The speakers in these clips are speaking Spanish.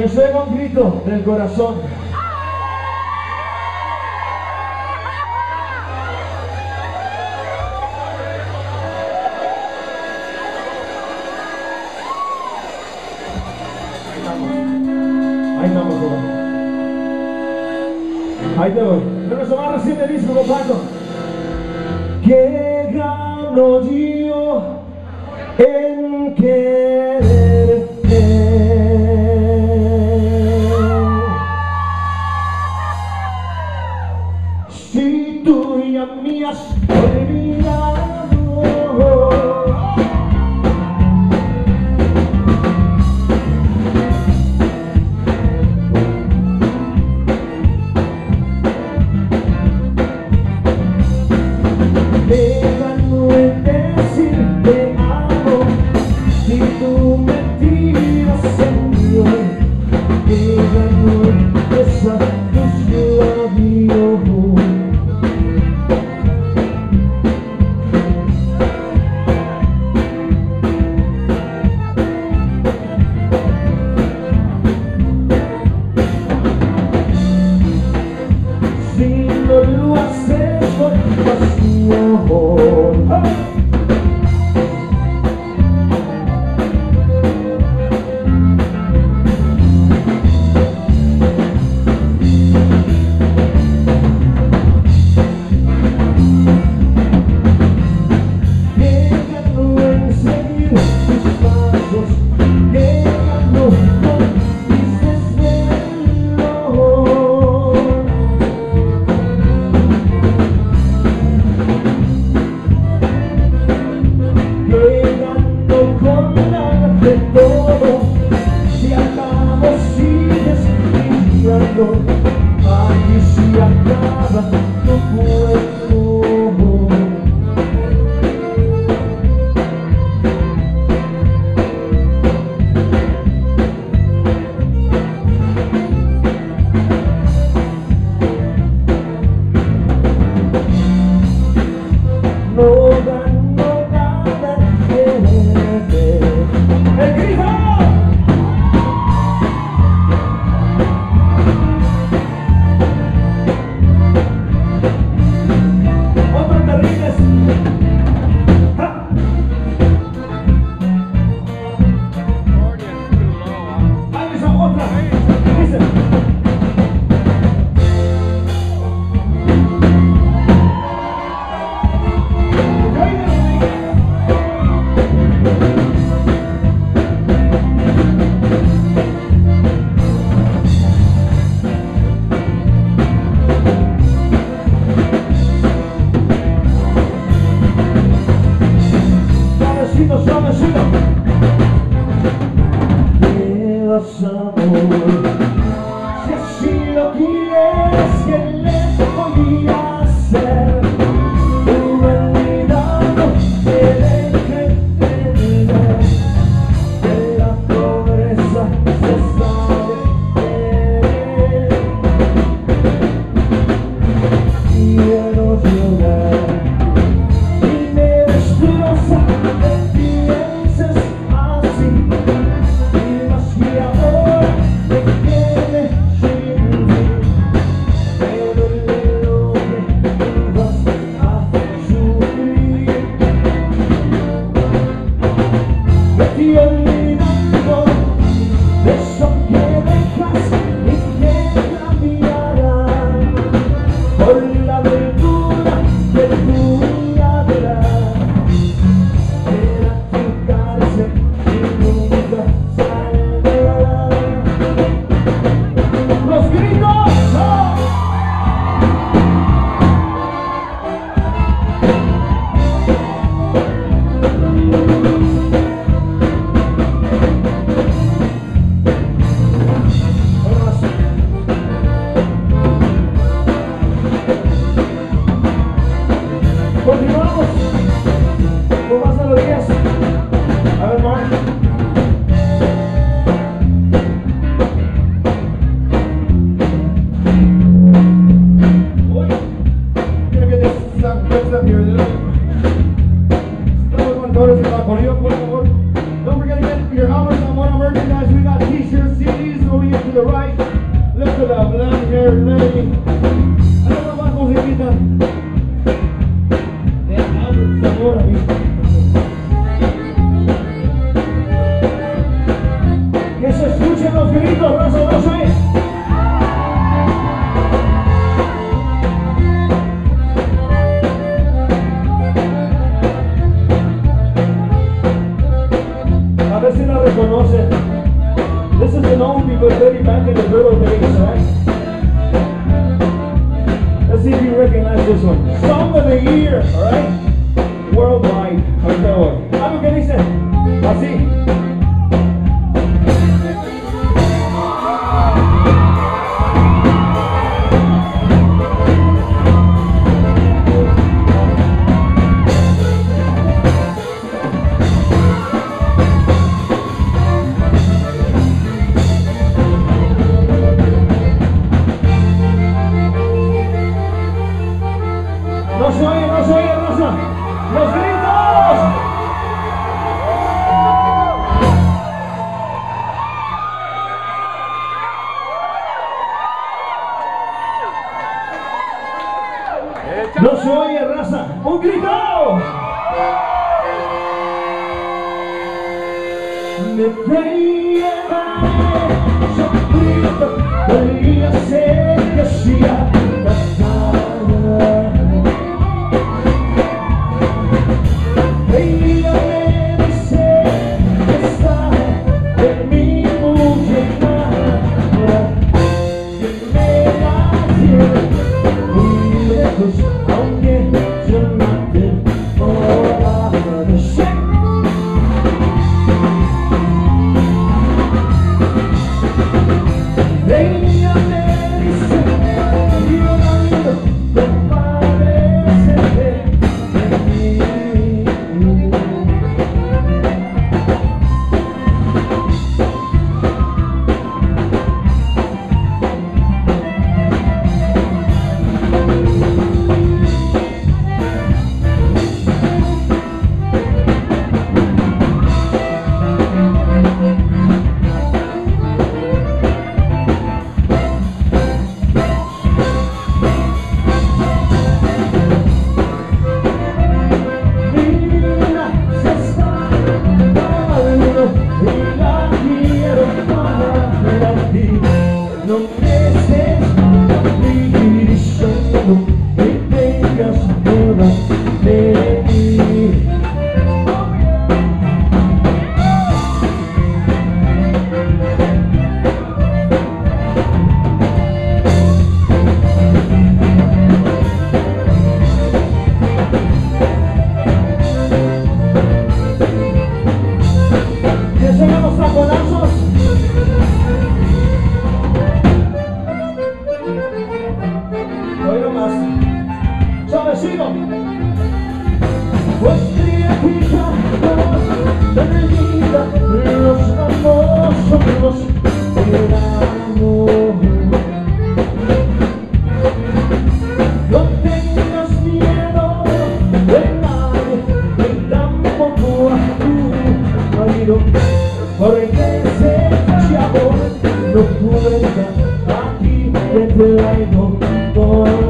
Yo soy un grito del corazón. Ahí estamos Ahí te voy. Pero eso más reciente disco, comparto. Que gano yo en que. algo, aquí se acaba. yes. This is an old people really back in the little days, right? Let's see if you recognize this one. Song of the year, alright? World No se oye, raza. ¡Un grito! Pues triunfica con la serenidad de los famosos hermosos del amor No tengas miedo de nadie ni tampoco a tu marido porque ese amor no puede aquí entre la enojador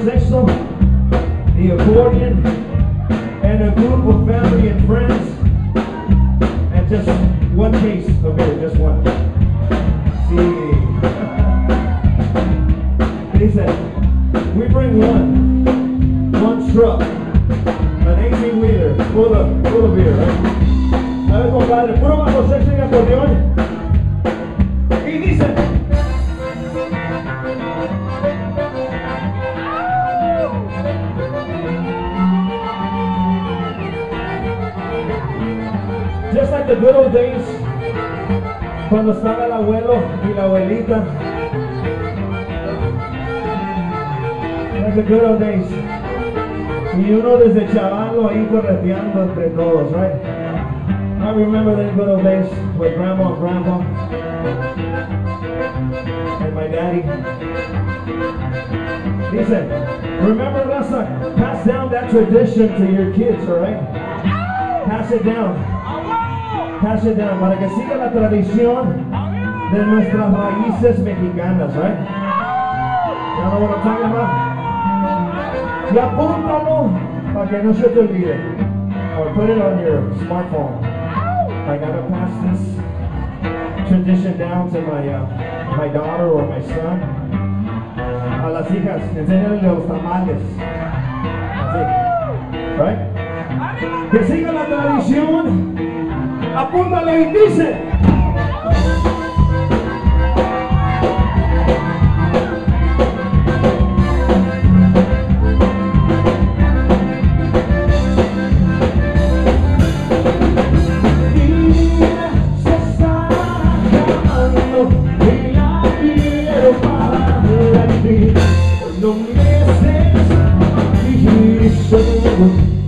sexto, the accordion, and a group of family and friends, and just one case Okay, just one. See. They said, we bring one, one truck, an 18 wheeler full of, full of beer, right? ¿Sabes, compadre? Puro bajo sexto y acordeón. the good old days, cuando estaba el abuelo y la abuelita. That's the good old days. Y uno desde chavalo ahí correteando entre todos, right? I remember the good old days with grandma, grandpa, and my daddy. Dice, remember Raza, pass down that tradition to your kids, alright? Pass it down. Pass down, para que siga la tradición de nuestras raíces mexicanas, right? ¿eh? Ya know what I'm talking about? Y apúntalo para que no se te olvide. Or put it on your smartphone. I gotta pass this tradition down to my uh, my daughter or my son. A las hijas, enséñale los tamales. Así. Right? Que siga la tradición Apunta la y dice. non me